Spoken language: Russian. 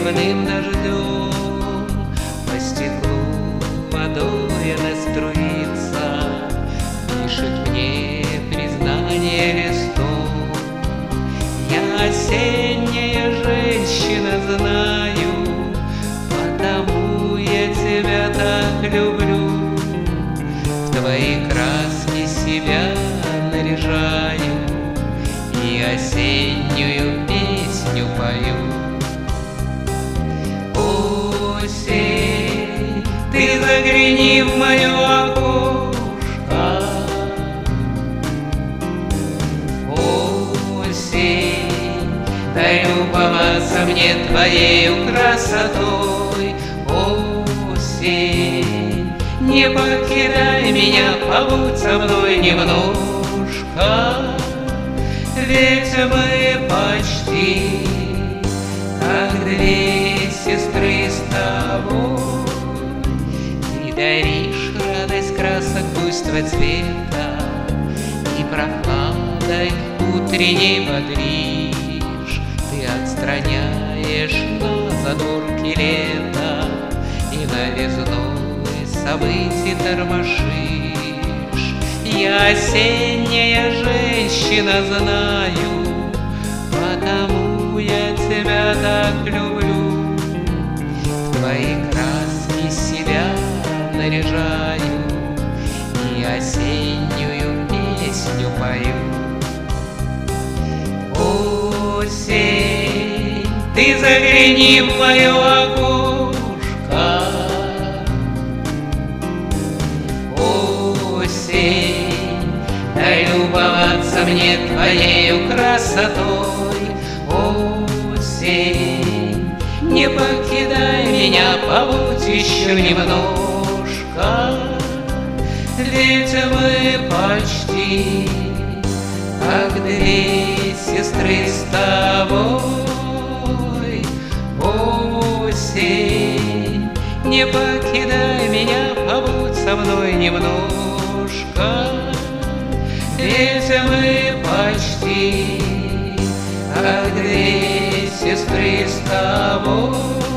проливным дождем По стеклу водой она струится Пишет мне признание листом Я осенняя женщина, знаю Потому я тебя так люблю. В твои краски себя наряжаю И осеннюю загляни в мое окошко. Осень, дай любоваться мне твоею красотой. Осень, не покидай меня, побудь со мной немножко. Ведь мы почти как две сестры с тобой даришь радость красок буйства цвета И прохладой утренней бодришь. Ты отстраняешь на задворки лета И новизной событий тормошишь. Я осенняя женщина, знаю Потому я тебя так люблю ты загляни в мое окошко. Осень, дай любоваться мне твоею красотой. Осень, не покидай меня, побудь еще немножко. Ведь мы почти как две сестры с не покидай меня, побудь со мной немножко. Ведь мы почти две сестры с тобой